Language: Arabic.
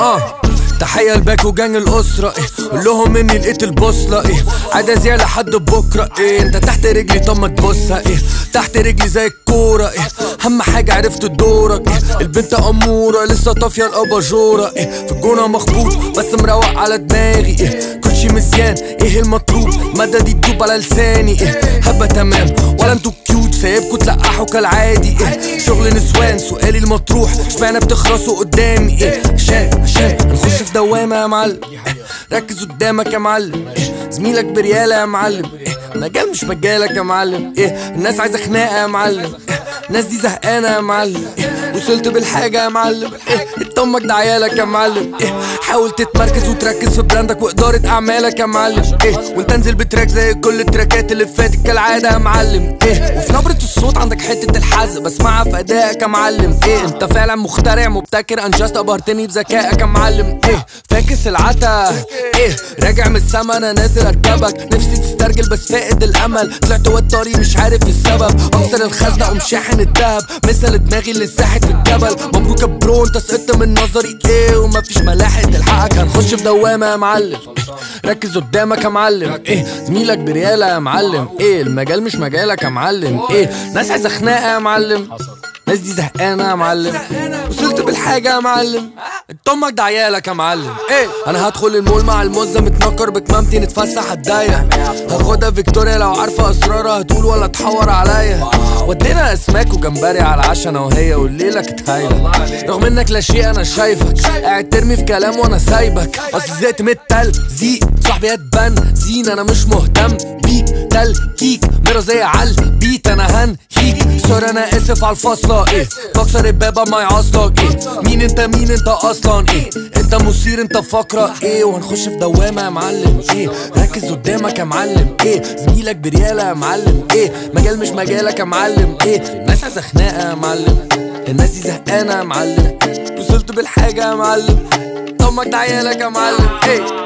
آه تحية لباكو جانج الأسرة إيه. قول لهم إني لقيت البوصلة إيه. عادة زي لحد بكرة إيه. أنت تحت رجلي طب ما تبصها إيه. تحت رجلي زي الكورة إيه. أهم حاجة عرفت دورك إيه. البنت أمورة لسه طافية الأباجورة إيه. في الجونة مخبوط بس مروق على دماغي إيه. مزيان. إيه المطلوب؟ مددي تدوب على لساني. إيه؟ هبة تمام. ولا أنتوا cute سايبكوا تلقحوا كالعادي. إيه؟ شغل نسوان. سؤالي المطروح. اشمعنى بتخرسوا قدامي؟ إيه؟ عشان عشان هنخش في دوامة يا معلم. إيه؟ ركز قدامك يا معلم. إيه؟ زميلك بريالة يا معلم. إيه؟ مجال مش مجالك يا معلم. إيه؟ الناس عايزة خناقة يا معلم. إيه؟ الناس دي زهقانة يا معلم. إيه؟ وصلت بالحاجة يا معلم. إيه انت أمك ده عيالك يا معلم. إيه حاول تتمركز وتركز في brand ك وإدارة أعمالك يا معلم. إيه وانت انزل ب track زي كل ال track ات اللي فاتت كالعادة يا معلم. إيه وفي نبرة الصوت عندك حتة الحزق. بسمعها في أدائك يا معلم. إيه انت فعلا مخترع مبتكر انجزت أبهرتني بذكائك يا معلم. إيه فاكس العتا. إيه راجع من السما أنا نازل أركبك. نفسي تسترجل بس فاقد الأمل. طلعت والطريق مش عارف السبب. أكسر الخزنة أقوم شاحن الدهب. مثل دماغي اللي ساحت في الجبل. مبروك يا برو أنت سقطت من نظري إيه؟ ومفيش ملاحق تلحقك. هنخش في دوامة يا معلم. ركز قدامك يا معلم. إيه؟ زميلك بريالة يا معلم. إيه؟ المجال مش مجالك يا معلم. إيه؟ ناس عايزة خناقة يا معلم. ناس دي زهقانة يا معلم. وصلت بالحاجة يا معلم. انت أمك ده عيالك يا معلم. إيه؟ أنا هدخل المول مع المزة متنكر بكمامتي نتفسح هتضايق هاخدها فيكتوريا لو عارفة أسرارها هتقول ولا تحور عليا. ودينا أسماك وجمبري على العشا أنا وهي والليلة كانت هايلة. رغم إنك لا شيء أنا شايفك. قاعد ترمي في كلام وأنا سايبك. أصل زهقت من التلزيق صاحبي هتبان. زين أنا مش مهتم بيك. تل كيك ميرا زي عل بيت أنا هنهيك سوري أنا اسف على الفاصلة إيه بكسر الباب ما يعصلك إيه مين انت مين انت أصلا إيه انت مثير انت فقرة إيه وهنخش في دوامة يا معلم إيه ركز قدامك يا معلم إيه زميلك بريالة يا معلم إيه مجال مش مجالك يا معلم إيه الناس عايزة خناقة يا معلم الناس دي زهقانة يا معلم وصلت بالحاجة يا معلم طمك عيالك يا معلم إيه